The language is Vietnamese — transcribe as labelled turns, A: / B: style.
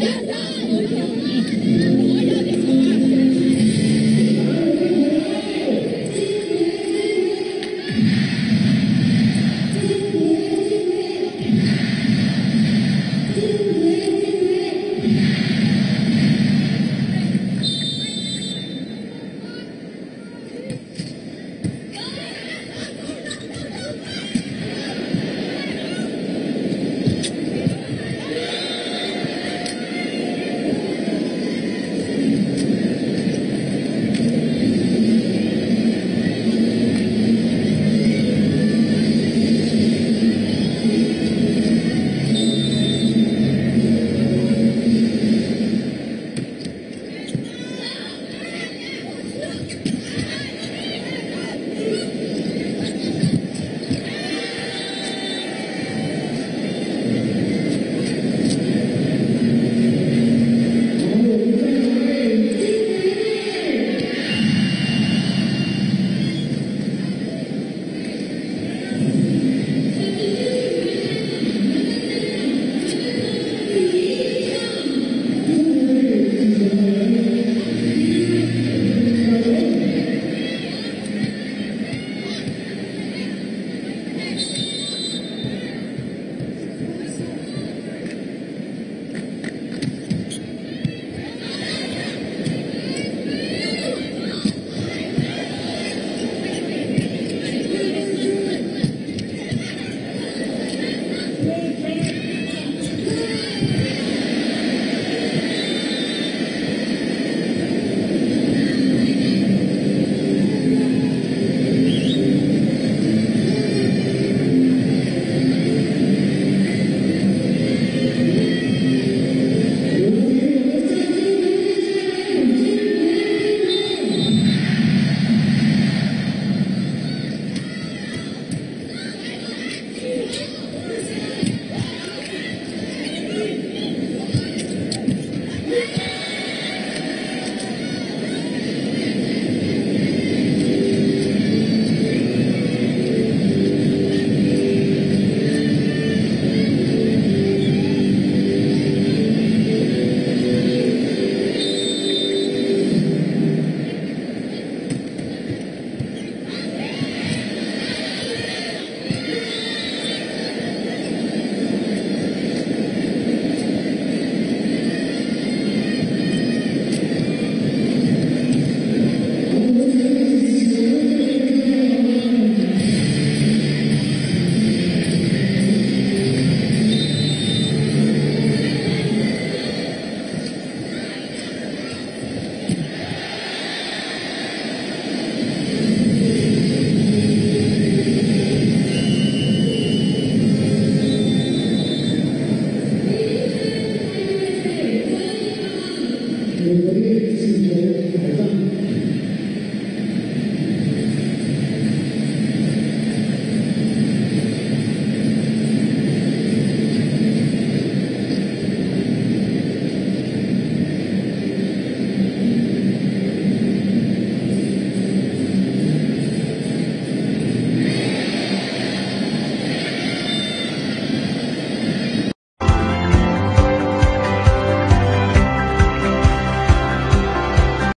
A: Yes, sir.